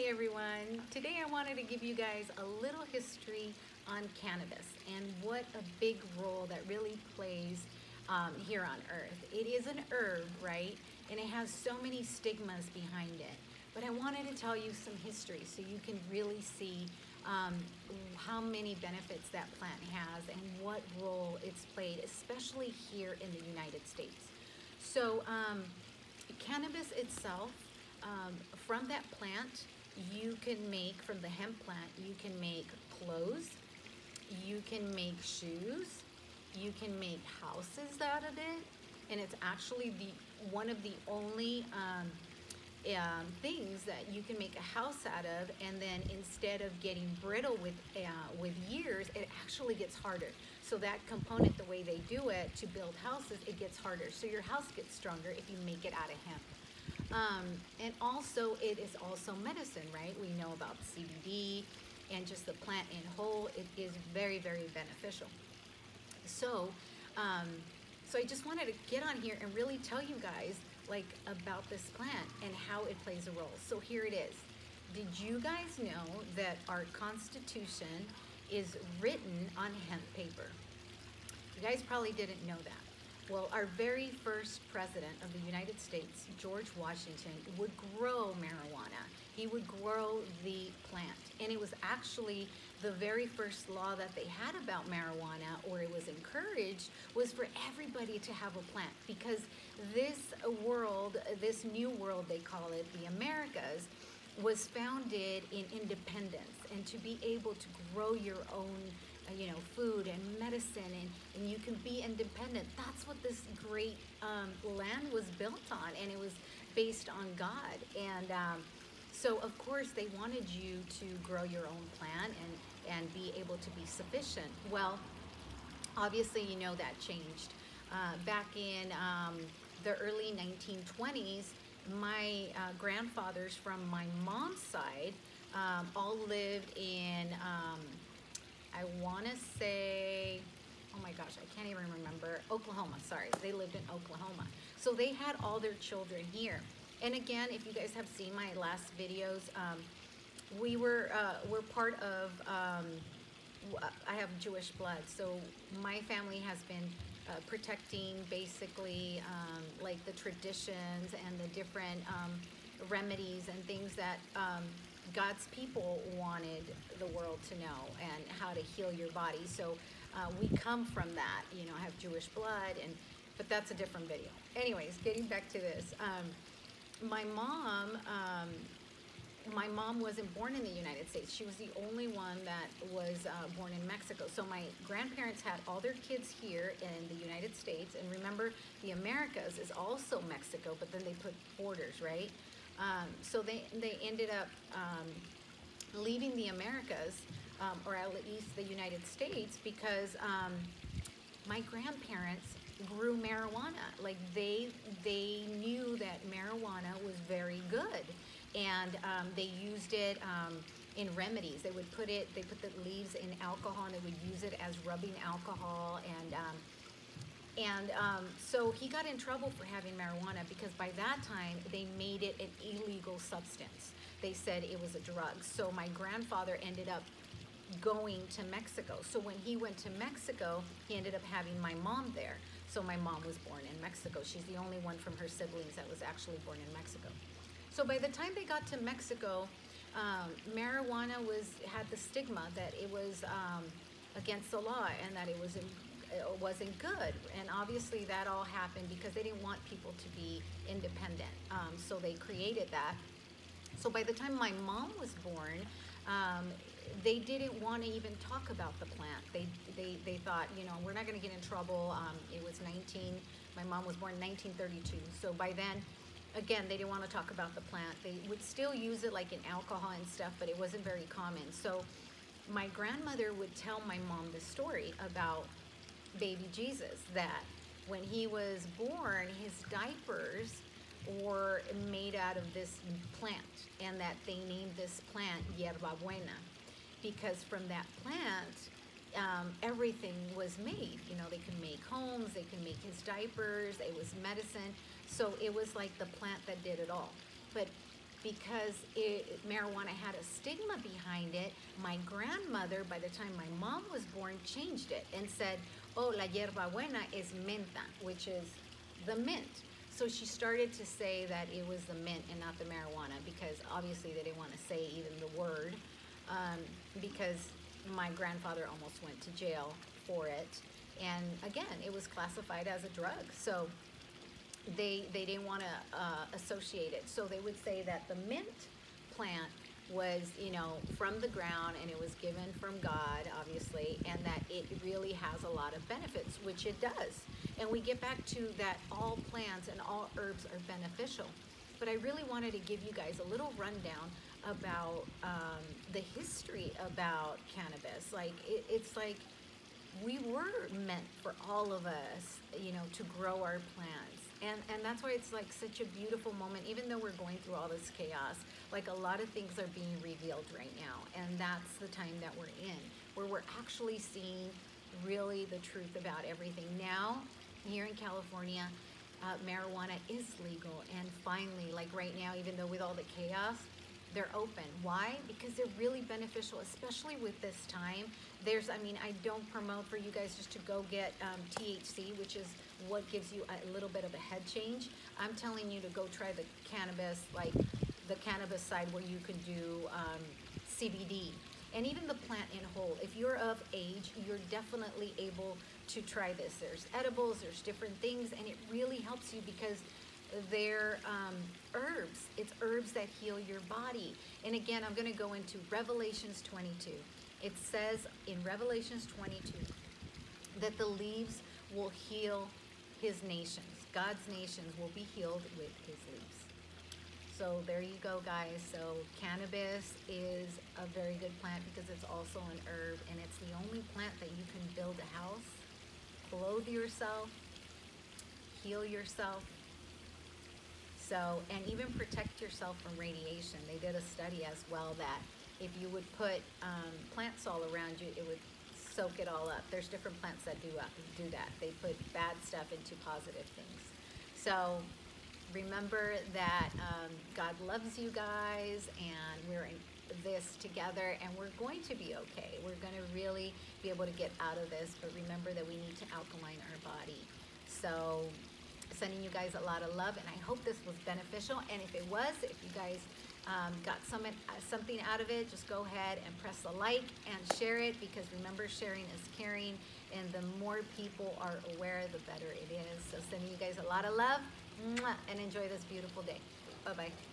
Hi everyone. Today I wanted to give you guys a little history on cannabis and what a big role that really plays um, here on earth. It is an herb, right? And it has so many stigmas behind it. But I wanted to tell you some history so you can really see um, how many benefits that plant has and what role it's played, especially here in the United States. So um, cannabis itself, um, from that plant, you can make, from the hemp plant, you can make clothes, you can make shoes, you can make houses out of it, and it's actually the one of the only um, um, things that you can make a house out of, and then instead of getting brittle with uh, with years, it actually gets harder. So that component, the way they do it to build houses, it gets harder. So your house gets stronger if you make it out of hemp. Um, and also, it is also medicine, right? We know about CBD and just the plant in whole. It is very, very beneficial. So, um, so I just wanted to get on here and really tell you guys like about this plant and how it plays a role. So here it is. Did you guys know that our Constitution is written on hemp paper? You guys probably didn't know that. Well, our very first president of the United States, George Washington, would grow marijuana. He would grow the plant. And it was actually the very first law that they had about marijuana, or it was encouraged, was for everybody to have a plant. Because this world, this new world they call it, the Americas, was founded in independence and to be able to grow your own uh, you know, food and medicine, and, and you can be independent. That's what this great um, land was built on, and it was based on God. And um, so, of course, they wanted you to grow your own plant and, and be able to be sufficient. Well, obviously, you know that changed. Uh, back in um, the early 1920s, my uh, grandfathers from my mom's side um, all lived in um, I want to say, oh my gosh, I can't even remember, Oklahoma, sorry. They lived in Oklahoma. So they had all their children here. And again, if you guys have seen my last videos, um, we were, uh, we're part of, um, I have Jewish blood, so my family has been uh, protecting basically um, like the traditions and the different um, remedies and things that um, God's people wanted the world to know and how to heal your body. So uh, we come from that. You know, I have Jewish blood, and but that's a different video. Anyways, getting back to this, um, my mom. My mom wasn't born in the United States. She was the only one that was uh, born in Mexico. So my grandparents had all their kids here in the United States. And remember, the Americas is also Mexico, but then they put borders, right? Um, so they, they ended up um, leaving the Americas, um, or at least the United States, because um, my grandparents grew marijuana. Like they, they knew that marijuana was very good. And um, they used it um, in remedies. They would put it, they put the leaves in alcohol and they would use it as rubbing alcohol and and um, so he got in trouble for having marijuana because by that time they made it an illegal substance. They said it was a drug. So my grandfather ended up going to Mexico. So when he went to Mexico, he ended up having my mom there. So my mom was born in Mexico. She's the only one from her siblings that was actually born in Mexico. So by the time they got to Mexico, um, marijuana was had the stigma that it was um, against the law and that it was wasn't good. And obviously that all happened because they didn't want people to be independent. Um, so they created that. So by the time my mom was born, um, they didn't want to even talk about the plant. They, they, they thought, you know, we're not going to get in trouble. Um, it was 19, my mom was born in 1932. So by then, again, they didn't want to talk about the plant. They would still use it like in alcohol and stuff, but it wasn't very common. So my grandmother would tell my mom the story about baby Jesus that when he was born, his diapers were made out of this plant and that they named this plant Yerba Buena because from that plant, um, everything was made. You know, they could make homes, they could make his diapers, it was medicine. So it was like the plant that did it all. But because it, marijuana had a stigma behind it. My grandmother, by the time my mom was born, changed it and said, "Oh, la hierba buena is menta," which is the mint. So she started to say that it was the mint and not the marijuana because obviously they didn't want to say even the word um, because my grandfather almost went to jail for it. And again, it was classified as a drug. So they, they didn't want to uh, associate it. So they would say that the mint plant was, you know, from the ground and it was given from God, obviously, and that it really has a lot of benefits, which it does. And we get back to that all plants and all herbs are beneficial. But I really wanted to give you guys a little rundown about um, the history about cannabis. Like, it, it's like we were meant for all of us, you know, to grow our plants. And, and that's why it's like such a beautiful moment, even though we're going through all this chaos. Like a lot of things are being revealed right now. And that's the time that we're in, where we're actually seeing really the truth about everything. Now, here in California, uh, marijuana is legal. And finally, like right now, even though with all the chaos, they're open. Why? Because they're really beneficial, especially with this time. There's, I mean, I don't promote for you guys just to go get um, THC, which is what gives you a little bit of a head change. I'm telling you to go try the cannabis, like the cannabis side where you can do um, CBD and even the plant in whole. If you're of age, you're definitely able to try this. There's edibles, there's different things, and it really helps you because they're um, herbs. It's herbs that heal your body. And again, I'm going to go into Revelations 22. It says in Revelations 22 that the leaves will heal his nations. God's nations will be healed with his leaves. So there you go, guys. So cannabis is a very good plant because it's also an herb and it's the only plant that you can build a house, clothe yourself, heal yourself, so, and even protect yourself from radiation. They did a study as well that if you would put um, plants all around you, it would soak it all up. There's different plants that do, do that. They put bad stuff into positive things. So remember that um, God loves you guys and we're in this together and we're going to be okay. We're going to really be able to get out of this, but remember that we need to alkaline our body. So sending you guys a lot of love, and I hope this was beneficial. And if it was, if you guys um, got some, uh, something out of it, just go ahead and press the like and share it because remember, sharing is caring, and the more people are aware, the better it is. So sending you guys a lot of love, and enjoy this beautiful day. Bye-bye.